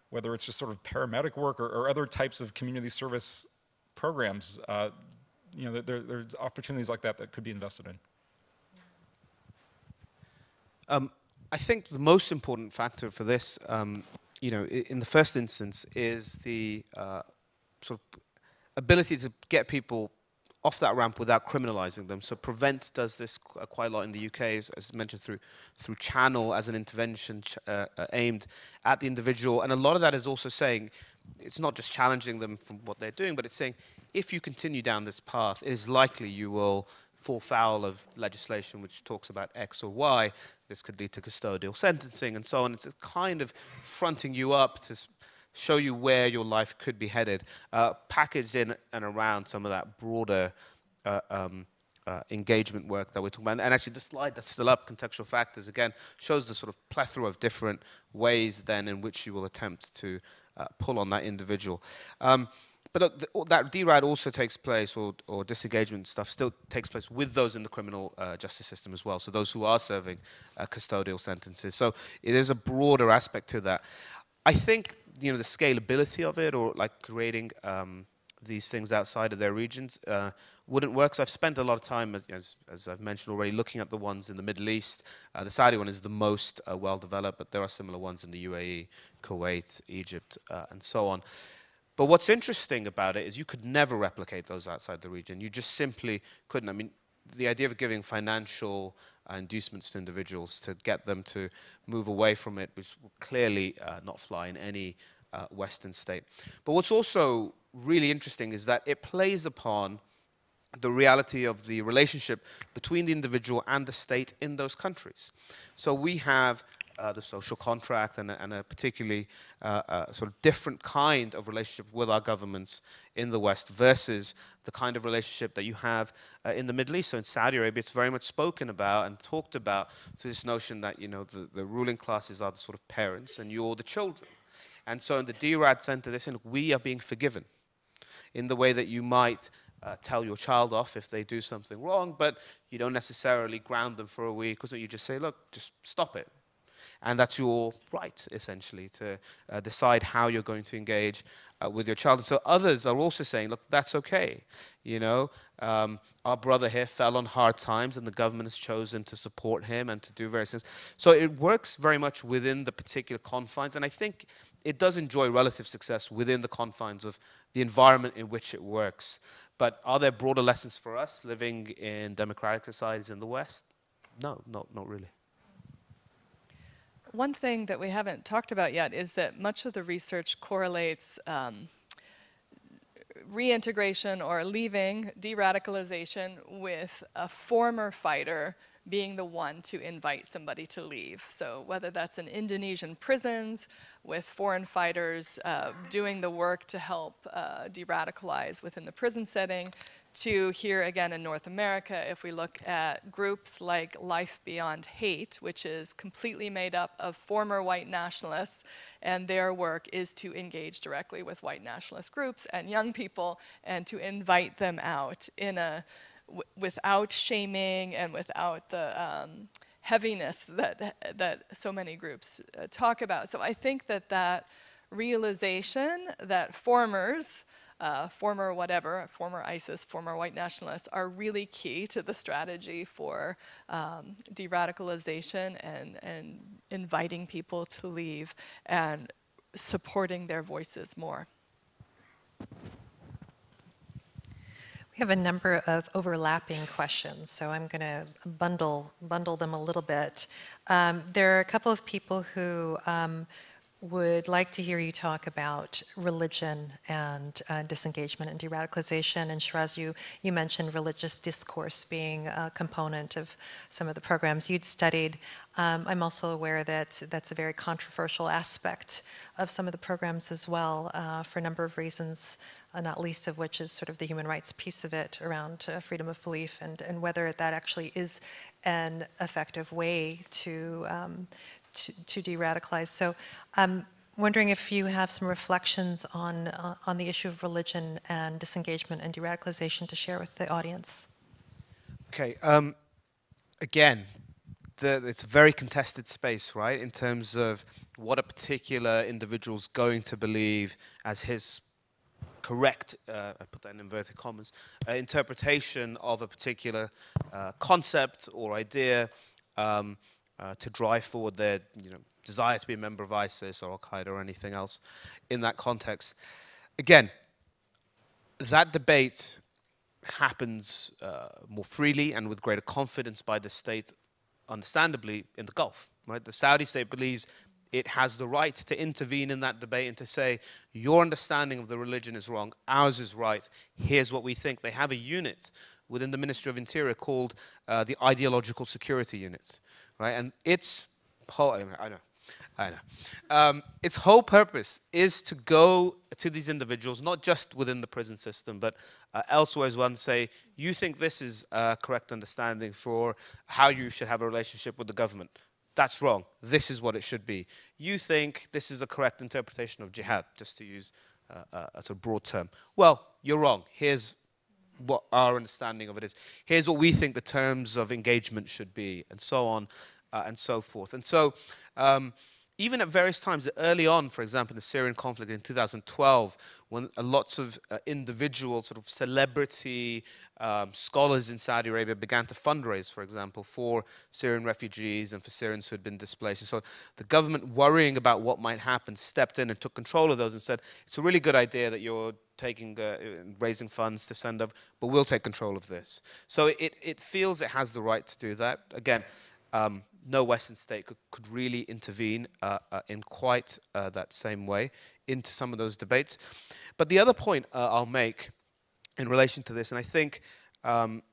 Speaker 2: whether it's just sort of paramedic work or, or other types of community service programs, uh, you know, there, there's opportunities like that that could be invested in.
Speaker 3: Um, I think the most important factor for this, um, you know, in the first instance, is the uh, sort of ability to get people off that ramp without criminalizing them. So Prevent does this uh, quite a lot in the UK, as, as mentioned through through Channel as an intervention uh, uh, aimed at the individual, and a lot of that is also saying it's not just challenging them from what they're doing, but it's saying if you continue down this path, it is likely you will fall foul of legislation which talks about X or Y. This could lead to custodial sentencing and so on. It's kind of fronting you up to show you where your life could be headed, uh, packaged in and around some of that broader uh, um, uh, engagement work that we're talking about. And actually, the slide that's still up, contextual factors, again, shows the sort of plethora of different ways then in which you will attempt to uh, pull on that individual. Um, but look, the, that DRAD also takes place, or, or, disengagement stuff still takes place with those in the criminal uh, justice system as well. So those who are serving uh, custodial sentences. So there's a broader aspect to that. I think you know the scalability of it, or like creating um, these things outside of their regions, uh, wouldn't work. So I've spent a lot of time, as, as, as I've mentioned already, looking at the ones in the Middle East. Uh, the Saudi one is the most uh, well developed, but there are similar ones in the UAE, Kuwait, Egypt, uh, and so on. But what's interesting about it is you could never replicate those outside the region. You just simply couldn't. I mean, the idea of giving financial inducements to individuals to get them to move away from it, which will clearly uh, not fly in any uh, Western state. But what's also really interesting is that it plays upon the reality of the relationship between the individual and the state in those countries. So we have uh, the social contract and a, and a particularly uh, uh, sort of different kind of relationship with our governments in the West versus the kind of relationship that you have uh, in the Middle East. So in Saudi Arabia, it's very much spoken about and talked about to this notion that you know the, the ruling classes are the sort of parents and you're the children. And so in the DRAD Center, they're saying we are being forgiven in the way that you might uh, tell your child off if they do something wrong, but you don't necessarily ground them for a week, because you just say, look, just stop it. And that's your right, essentially, to uh, decide how you're going to engage uh, with your child. And so others are also saying, look, that's okay. You know, um, our brother here fell on hard times, and the government has chosen to support him and to do various things. So it works very much within the particular confines, and I think it does enjoy relative success within the confines of the environment in which it works. But are there broader lessons for us living in democratic societies in the West? No, not, not really.
Speaker 4: One thing that we haven't talked about yet is that much of the research correlates um, reintegration or leaving, de-radicalization, with a former fighter being the one to invite somebody to leave. So whether that's in Indonesian prisons, with foreign fighters uh, doing the work to help uh, de-radicalize within the prison setting, to here again in North America, if we look at groups like Life Beyond Hate, which is completely made up of former white nationalists, and their work is to engage directly with white nationalist groups and young people and to invite them out in a without shaming and without the um, heaviness that that so many groups uh, talk about. So I think that that realization that formers uh, former whatever, former ISIS, former white nationalists, are really key to the strategy for um, de radicalization and, and inviting people to leave and supporting their voices more.
Speaker 1: We have a number of overlapping questions, so I'm going to bundle bundle them a little bit. Um, there are a couple of people who um, would like to hear you talk about religion and uh, disengagement and de-radicalization. And Shiraz, you, you mentioned religious discourse being a component of some of the programs you'd studied. Um, I'm also aware that that's a very controversial aspect of some of the programs as well uh, for a number of reasons, uh, not least of which is sort of the human rights piece of it around uh, freedom of belief and, and whether that actually is an effective way to, um, to, to de-radicalize. So I'm um, wondering if you have some reflections on, uh, on the issue of religion and disengagement and de-radicalization to share with the audience.
Speaker 3: Okay. Um, again, the, it's a very contested space, right, in terms of what a particular individual's going to believe as his correct, uh, I put that in inverted commas, uh, interpretation of a particular uh, concept or idea um, uh, to drive forward their you know, desire to be a member of ISIS or Al Qaeda or anything else in that context. Again, that debate happens uh, more freely and with greater confidence by the state, understandably, in the Gulf. Right? The Saudi state believes it has the right to intervene in that debate and to say, your understanding of the religion is wrong, ours is right, here's what we think. They have a unit within the Ministry of Interior called uh, the Ideological Security Unit right? And its whole, I know, I know. Um, its whole purpose is to go to these individuals, not just within the prison system, but uh, elsewhere as well, and say, you think this is a correct understanding for how you should have a relationship with the government. That's wrong. This is what it should be. You think this is a correct interpretation of jihad, just to use uh, a sort of broad term. Well, you're wrong. Here's what our understanding of it is. Here's what we think the terms of engagement should be, and so on uh, and so forth. And so, um, even at various times, early on, for example, in the Syrian conflict in 2012, when lots of uh, individual sort of celebrity um, scholars in Saudi Arabia began to fundraise, for example, for Syrian refugees and for Syrians who had been displaced. And so the government, worrying about what might happen, stepped in and took control of those and said, it's a really good idea that you're taking, uh, raising funds to send over, but we'll take control of this. So it, it feels it has the right to do that. Again, um, no Western state could, could really intervene uh, uh, in quite uh, that same way into some of those debates. But the other point uh, I'll make in relation to this, and I think um,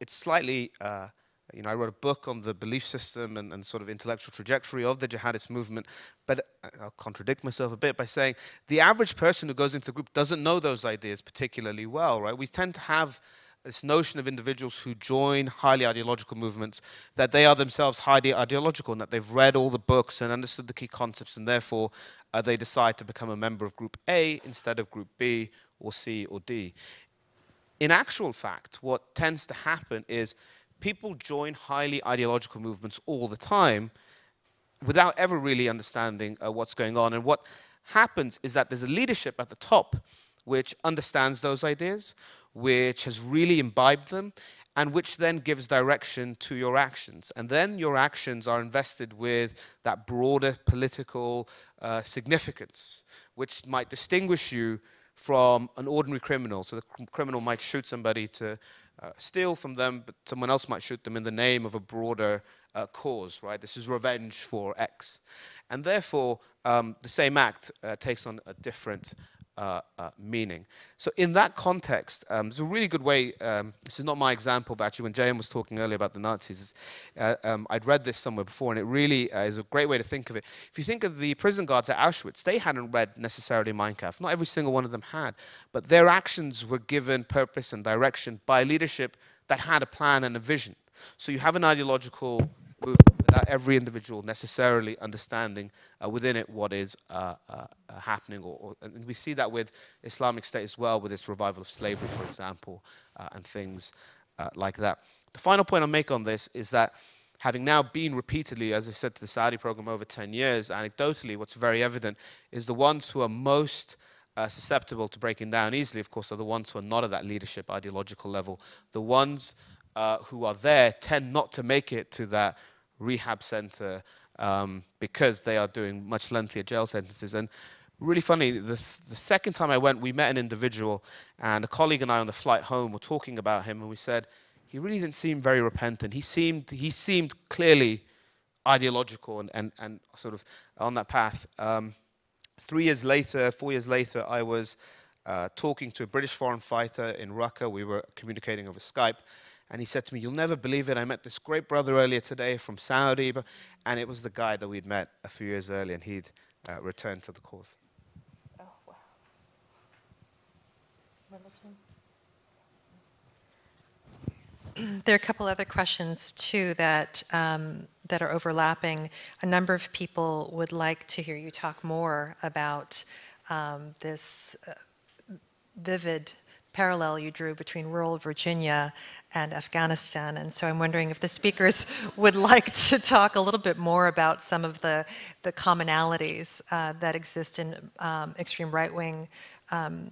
Speaker 3: it's slightly, uh, you know, I wrote a book on the belief system and, and, sort of intellectual trajectory of the jihadist movement, but I'll contradict myself a bit by saying the average person who goes into the group doesn't know those ideas particularly well, right? We tend to have this notion of individuals who join highly ideological movements that they are themselves highly ideological and that they've read all the books and understood the key concepts and therefore uh, they decide to become a member of group A instead of group B or C or D. In actual fact, what tends to happen is people join highly ideological movements all the time without ever really understanding uh, what's going on. And what happens is that there's a leadership at the top which understands those ideas, which has really imbibed them, and which then gives direction to your actions. And then your actions are invested with that broader political uh, significance, which might distinguish you from an ordinary criminal. So the criminal might shoot somebody to uh, steal from them, but someone else might shoot them in the name of a broader uh, cause, right? This is revenge for X. And therefore, um, the same act uh, takes on a different uh, uh, meaning. So in that context, um, it's a really good way, um, this is not my example, but actually when J.M. was talking earlier about the Nazis, uh, um, I'd read this somewhere before, and it really uh, is a great way to think of it. If you think of the prison guards at Auschwitz, they hadn't read necessarily Mein Kampf. Not every single one of them had, but their actions were given purpose and direction by leadership that had a plan and a vision. So you have an ideological without every individual necessarily understanding uh, within it what is uh, uh, uh, happening. Or, or, and we see that with Islamic State as well, with its revival of slavery, for example, uh, and things uh, like that. The final point I'll make on this is that having now been repeatedly, as I said, to the Saudi program over 10 years, anecdotally, what's very evident is the ones who are most uh, susceptible to breaking down easily, of course, are the ones who are not at that leadership ideological level. The ones uh, who are there tend not to make it to that rehab center um, because they are doing much lengthier jail sentences. And really funny, the, th the second time I went, we met an individual, and a colleague and I on the flight home were talking about him, and we said, he really didn't seem very repentant. He seemed, he seemed clearly ideological and, and, and sort of on that path. Um, three years later, four years later, I was uh, talking to a British foreign fighter in Raqqa. We were communicating over Skype. And he said to me, You'll never believe it. I met this great brother earlier today from Saudi. And it was the guy that we'd met a few years earlier, and he'd uh, returned to the cause. Oh, wow.
Speaker 1: There are a couple other questions, too, that, um, that are overlapping. A number of people would like to hear you talk more about um, this uh, vivid parallel you drew between rural Virginia and Afghanistan. And so I'm wondering if the speakers would like to talk a little bit more about some of the, the commonalities uh, that exist in um, extreme right-wing um,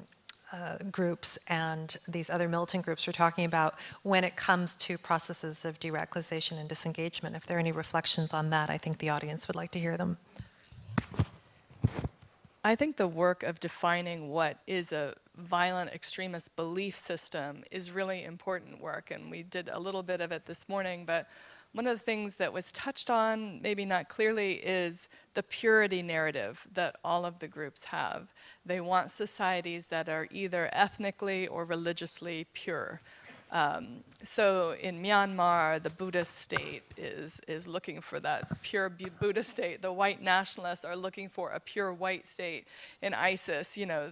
Speaker 1: uh, groups and these other militant groups we're talking about when it comes to processes of deradicalization and disengagement. If there are any reflections on that, I think the audience would like to hear them.
Speaker 4: I think the work of defining what is a violent extremist belief system is really important work, and we did a little bit of it this morning, but one of the things that was touched on, maybe not clearly, is the purity narrative that all of the groups have. They want societies that are either ethnically or religiously pure. Um, so in Myanmar, the Buddhist state is, is looking for that pure Buddhist state. The white nationalists are looking for a pure white state. In ISIS, you know,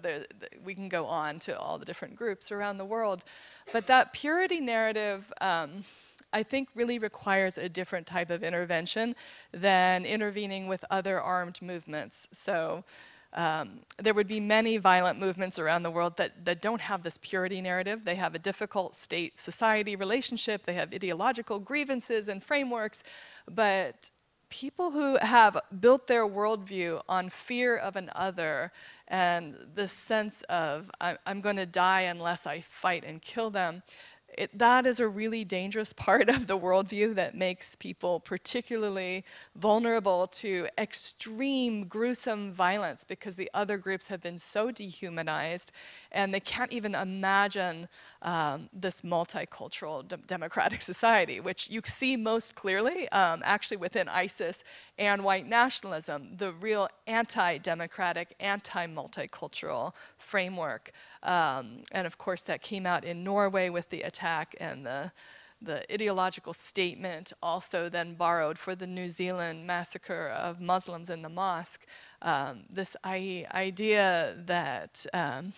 Speaker 4: we can go on to all the different groups around the world. But that purity narrative, um, I think really requires a different type of intervention than intervening with other armed movements. So um, there would be many violent movements around the world that, that don't have this purity narrative. They have a difficult state society relationship, they have ideological grievances and frameworks, but people who have built their worldview on fear of an other and the sense of, I'm going to die unless I fight and kill them, it, that is a really dangerous part of the worldview that makes people particularly vulnerable to extreme, gruesome violence because the other groups have been so dehumanized and they can't even imagine um, this multicultural de democratic society, which you see most clearly um, actually within ISIS and white nationalism, the real anti-democratic, anti-multicultural framework. Um, and of course that came out in Norway with the attack and the the ideological statement also then borrowed for the New Zealand massacre of Muslims in the mosque. Um, this idea that um,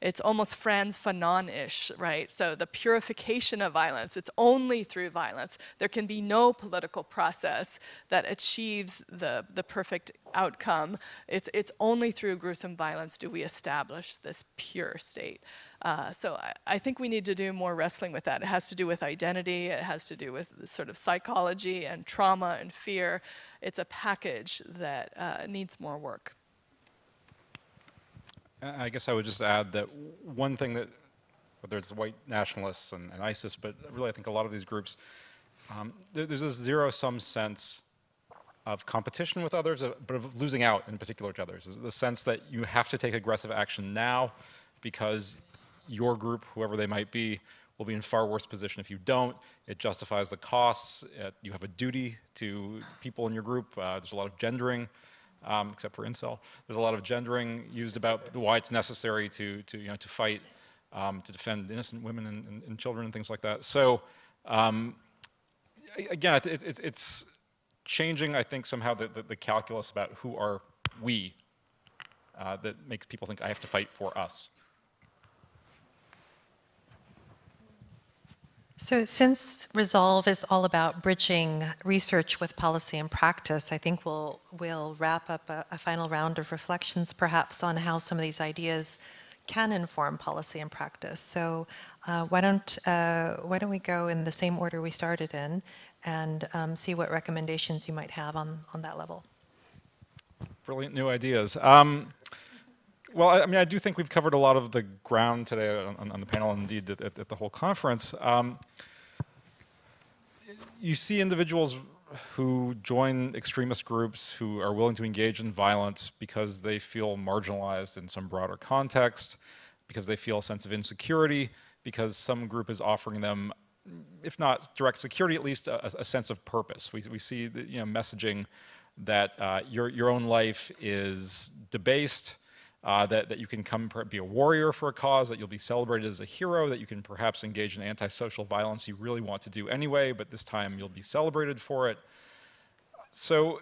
Speaker 4: It's almost Frantz Fanon-ish, right? So the purification of violence, it's only through violence. There can be no political process that achieves the, the perfect outcome. It's, it's only through gruesome violence do we establish this pure state. Uh, so I, I, think we need to do more wrestling with that. It has to do with identity, it has to do with sort of psychology and trauma and fear. It's a package that uh, needs more work.
Speaker 2: I guess I would just add that one thing that, whether it's white nationalists and, and ISIS, but really I think a lot of these groups, um, there, there's this zero-sum sense of competition with others, uh, but of losing out in particular to others. The sense that you have to take aggressive action now because your group, whoever they might be, will be in far worse position if you don't. It justifies the costs. It, you have a duty to people in your group. Uh, there's a lot of gendering, um, except for incel. There's a lot of gendering used about why it's necessary to, to, you know, to fight, um, to defend innocent women and, and, and, children and things like that. So um, again, it, it, it's changing, I think, somehow the, the, the calculus about who are we uh, that makes people think I have to fight for us.
Speaker 1: So since Resolve is all about bridging research with policy and practice, I think we'll, we'll wrap up a, a, final round of reflections perhaps on how some of these ideas can inform policy and practice. So uh, why, don't, uh, why don't we go in the same order we started in and um, see what recommendations you might have on, on that level.
Speaker 2: Brilliant new ideas. Um, well, I, mean, I do think we've covered a lot of the ground today on, on the panel, and indeed, at, at, the whole conference. Um, you see individuals who join extremist groups who are willing to engage in violence because they feel marginalized in some broader context, because they feel a sense of insecurity, because some group is offering them, if not direct security, at least a, a sense of purpose. We, we see the, you know, messaging that uh, your, your own life is debased, uh, that, that you can come be a warrior for a cause, that you'll be celebrated as a hero, that you can perhaps engage in antisocial violence you really want to do anyway, but this time you'll be celebrated for it. So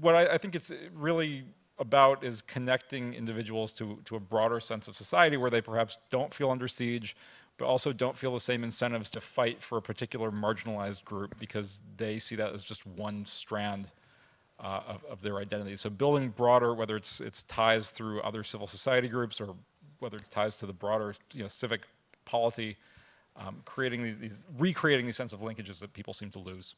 Speaker 2: what I, I think it's really about is connecting individuals to, to a broader sense of society where they perhaps don't feel under siege, but also don't feel the same incentives to fight for a particular marginalized group because they see that as just one strand uh, of, of, their identity. So building broader, whether it's, it's ties through other civil society groups or whether it's ties to the broader you know, civic polity, um, creating these, these, recreating these sense of linkages that people seem to lose.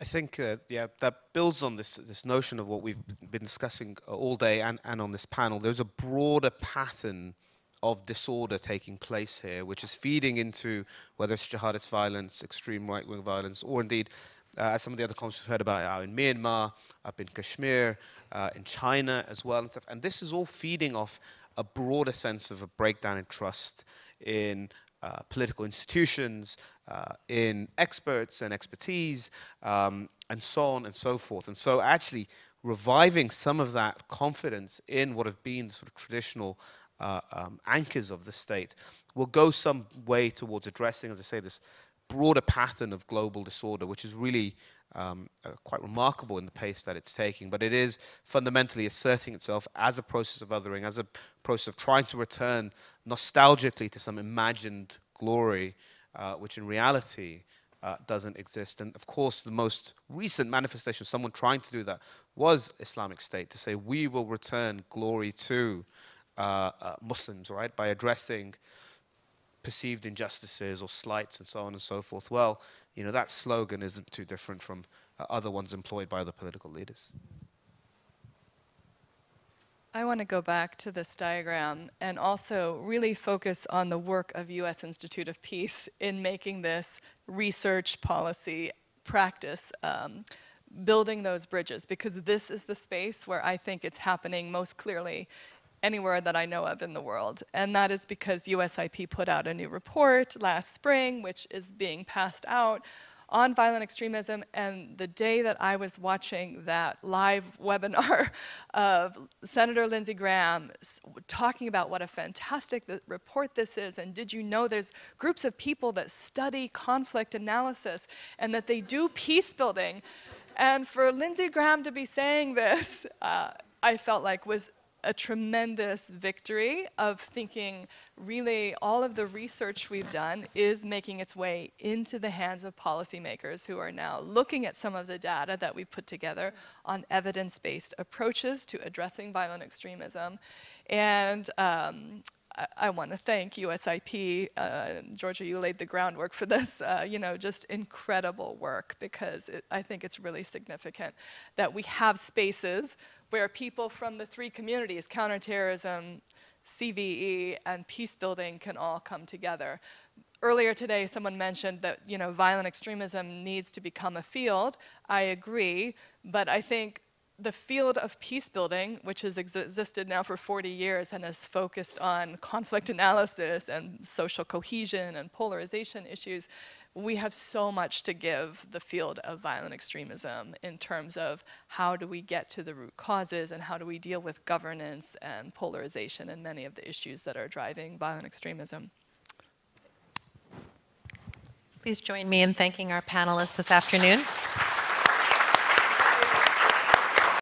Speaker 3: I think, uh, yeah, that builds on this, this notion of what we've been discussing all day and, and on this panel. There's a broader pattern of disorder taking place here, which is feeding into whether it's jihadist violence, extreme right-wing violence, or indeed uh, as some of the other conflicts we've heard about out in Myanmar, up in Kashmir, uh, in China as well and stuff. And this is all feeding off a broader sense of a breakdown in trust in uh, political institutions, uh, in experts and expertise, um, and so on and so forth. And so actually reviving some of that confidence in what have been the sort of traditional uh, um, anchors of the state will go some way towards addressing, as I say, this broader pattern of global disorder, which is really um, uh, quite remarkable in the pace that it's taking. But it is fundamentally asserting itself as a process of othering, as a process of trying to return nostalgically to some imagined glory, uh, which in reality uh, doesn't exist. And of course, the most recent manifestation of someone trying to do that was Islamic State, to say we will return glory to uh, uh, Muslims, right, by addressing perceived injustices or slights and so on and so forth. Well, you know, that slogan isn't too different from uh, other ones employed by other political leaders.
Speaker 4: I want to go back to this diagram and also really focus on the work of U.S. Institute of Peace in making this research policy practice, um, building those bridges, because this is the space where I think it's happening most clearly anywhere that I know of in the world. And that is because USIP put out a new report last spring, which is being passed out on violent extremism. And the day that I was watching that live webinar of Senator Lindsey Graham talking about what a fantastic report this is, and did you know there's groups of people that study conflict analysis and that they do peace building. And for Lindsey Graham to be saying this, uh, I felt like was a tremendous victory of thinking really all of the research we've done is making its way into the hands of policymakers who are now looking at some of the data that we've put together on evidence-based approaches to addressing violent extremism. And um, I, I want to thank USIP, uh, Georgia, you laid the groundwork for this, uh, you know, just incredible work because it, I think it's really significant that we have spaces where people from the three communities, counterterrorism, CVE, and peace building can all come together. Earlier today, someone mentioned that you know violent extremism needs to become a field. I agree, but I think the field of peace building, which has existed now for 40 years and has focused on conflict analysis and social cohesion and polarization issues, we have so much to give the field of violent extremism in terms of how do we get to the root causes and how do we deal with governance and polarization and many of the issues that are driving violent extremism.
Speaker 1: Please join me in thanking our panelists this afternoon.